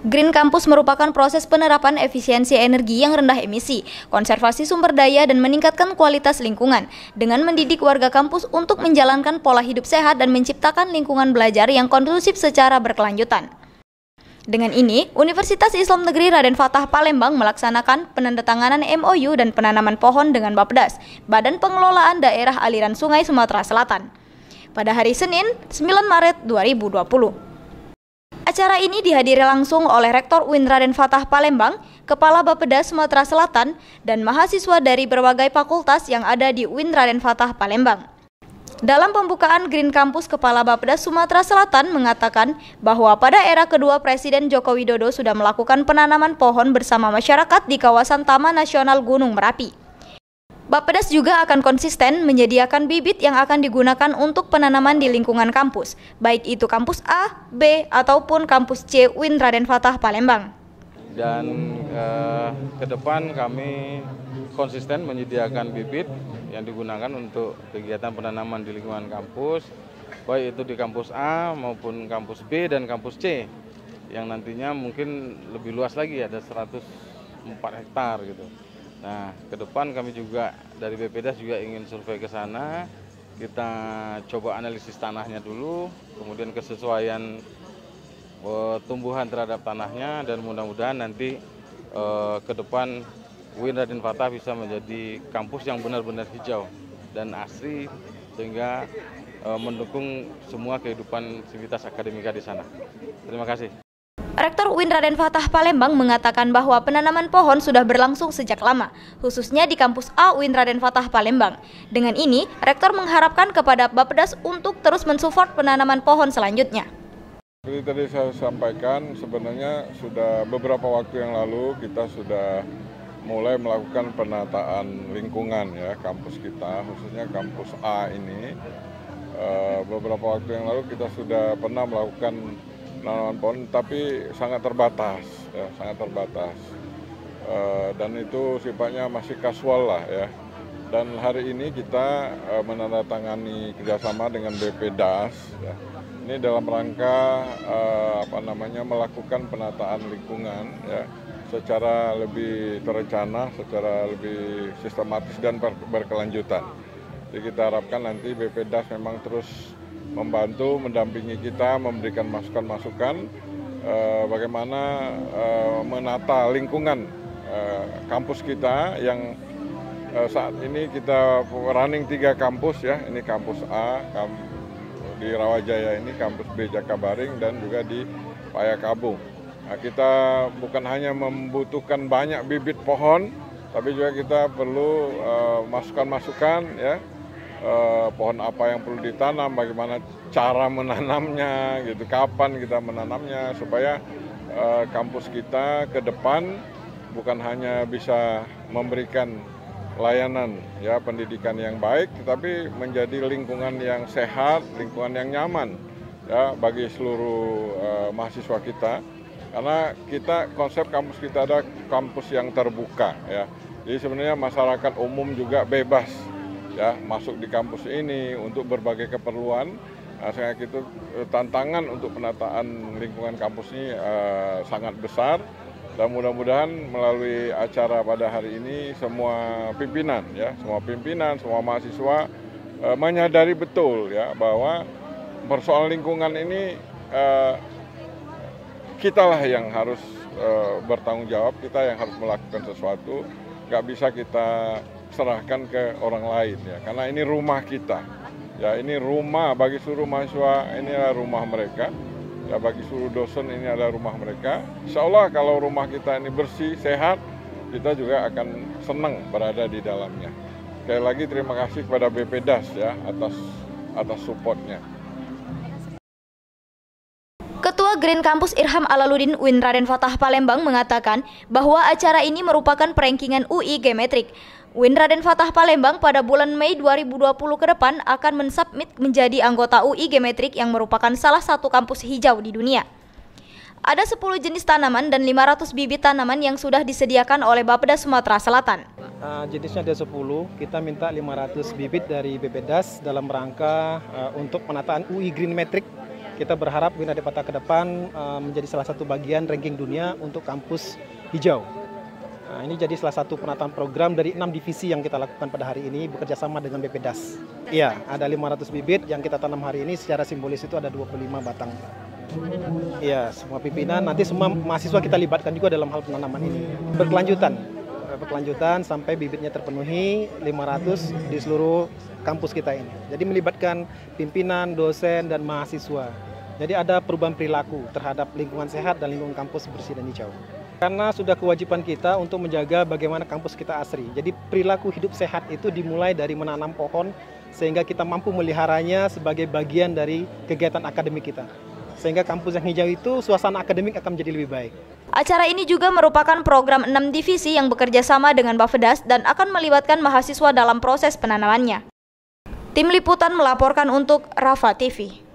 Green Campus merupakan proses penerapan efisiensi energi yang rendah emisi, konservasi sumber daya, dan meningkatkan kualitas lingkungan, dengan mendidik warga kampus untuk menjalankan pola hidup sehat dan menciptakan lingkungan belajar yang kondusif secara berkelanjutan. Dengan ini, Universitas Islam Negeri Raden Fatah Palembang melaksanakan penandatanganan MOU dan penanaman pohon dengan Bapdas, Badan Pengelolaan Daerah Aliran Sungai Sumatera Selatan. Pada hari Senin, 9 Maret 2020. Acara ini dihadiri langsung oleh Rektor UIN Raden Fatah Palembang, Kepala Bapeda Sumatera Selatan, dan mahasiswa dari berbagai fakultas yang ada di UIN Raden Fatah Palembang. Dalam pembukaan Green Campus, Kepala Bapeda Sumatera Selatan mengatakan bahwa pada era kedua Presiden Joko Widodo sudah melakukan penanaman pohon bersama masyarakat di kawasan Taman Nasional Gunung Merapi. Bappedas juga akan konsisten menyediakan bibit yang akan digunakan untuk penanaman di lingkungan kampus, baik itu kampus A, B, ataupun kampus C UIN Raden Fatah Palembang. Dan eh, ke depan kami konsisten menyediakan bibit yang digunakan untuk kegiatan penanaman di lingkungan kampus, baik itu di kampus A maupun kampus B dan kampus C, yang nantinya mungkin lebih luas lagi, ada 104 hektar gitu. Nah, ke depan kami juga dari BPDAS juga ingin survei ke sana. Kita coba analisis tanahnya dulu, kemudian kesesuaian uh, tumbuhan terhadap tanahnya dan mudah-mudahan nanti uh, ke depan UIN Raden Fatah bisa menjadi kampus yang benar-benar hijau dan asri sehingga uh, mendukung semua kehidupan sivitas akademika di sana. Terima kasih. Raden Fatah Palembang mengatakan bahwa penanaman pohon sudah berlangsung sejak lama, khususnya di kampus A UIN Raden Fatah Palembang. Dengan ini, Rektor mengharapkan kepada Bappedas untuk terus mensupport penanaman pohon selanjutnya. Seperti tadi saya sampaikan, sebenarnya sudah beberapa waktu yang lalu kita sudah mulai melakukan penataan lingkungan ya kampus kita, khususnya kampus A ini. Eh, beberapa waktu yang lalu kita sudah pernah melakukan penanaman pohon tapi sangat terbatas ya sangat terbatas e, dan itu sifatnya masih kasual lah ya dan hari ini kita e, menandatangani kerjasama dengan BPDAS ya. ini dalam rangka e, apa namanya melakukan penataan lingkungan ya secara lebih terencana, secara lebih sistematis dan berkelanjutan. Jadi kita harapkan nanti BPDAS memang terus membantu, mendampingi kita, memberikan masukan-masukan uh, bagaimana uh, menata lingkungan uh, kampus kita yang uh, saat ini kita running tiga kampus ya, ini kampus A, kamp di Rawajaya ini, kampus B Jakabaring dan juga di Payakabung. Nah, kita bukan hanya membutuhkan banyak bibit pohon, tapi juga kita perlu masukan-masukan uh, ya eh, pohon apa yang perlu ditanam, bagaimana cara menanamnya, gitu, kapan kita menanamnya supaya eh, kampus kita ke depan bukan hanya bisa memberikan layanan ya pendidikan yang baik, tetapi menjadi lingkungan yang sehat, lingkungan yang nyaman ya bagi seluruh uh, mahasiswa kita. Karena kita konsep kampus kita ada kampus yang terbuka ya. Jadi sebenarnya masyarakat umum juga bebas ya masuk di kampus ini untuk berbagai keperluan. Nah, saya itu eh, tantangan untuk penataan lingkungan kampus ini uh, sangat besar dan mudah-mudahan melalui acara pada hari ini semua pimpinan ya semua pimpinan semua mahasiswa uh, menyadari betul ya bahwa persoalan lingkungan ini uh, kitalah yang harus uh, bertanggung jawab kita yang harus melakukan sesuatu nggak bisa kita serahkan ke orang lain ya. Karena ini rumah kita. Ya ini rumah bagi seluruh mahasiswa ini adalah rumah mereka. Ya bagi seluruh dosen ini adalah rumah mereka. Insya Allah kalau rumah kita ini bersih sehat kita juga akan senang berada di dalamnya. Sekali lagi terima kasih kepada BPDAS ya atas atas supportnya. Ketua Green Campus Irham Alaludin UIN Raden Fatah Palembang mengatakan bahwa acara ini merupakan perankingan UI Geometrik. UIN Raden Fatah Palembang pada bulan Mei 2020 ke depan akan mensubmit menjadi anggota UI Geometrik yang merupakan salah satu kampus hijau di dunia. Ada 10 jenis tanaman dan 500 bibit tanaman yang sudah disediakan oleh Bapeda Sumatera Selatan. Uh, jenisnya ada 10, kita minta 500 bibit dari BPDAS dalam rangka uh, untuk penataan UI Green Metric Kita berharap Bina Depata ke depan uh, menjadi salah satu bagian ranking dunia untuk kampus hijau. Nah, ini jadi salah satu penataan program dari enam divisi yang kita lakukan pada hari ini bekerja sama dengan BPDAS. Iya, ada 500 bibit yang kita tanam hari ini secara simbolis itu ada 25 batang. Iya, semua pimpinan nanti semua mahasiswa kita libatkan juga dalam hal penanaman ini. Berkelanjutan, berkelanjutan sampai bibitnya terpenuhi 500 di seluruh kampus kita ini. Jadi melibatkan pimpinan, dosen, dan mahasiswa. Jadi ada perubahan perilaku terhadap lingkungan sehat dan lingkungan kampus bersih dan hijau. Karena sudah kewajiban kita untuk menjaga bagaimana kampus kita asri. Jadi perilaku hidup sehat itu dimulai dari menanam pohon sehingga kita mampu meliharanya sebagai bagian dari kegiatan akademik kita. Sehingga kampus yang hijau itu suasana akademik akan menjadi lebih baik. Acara ini juga merupakan program 6 divisi yang bekerja sama dengan Bafedas dan akan melibatkan mahasiswa dalam proses penanamannya. Tim Liputan melaporkan untuk Rafa TV.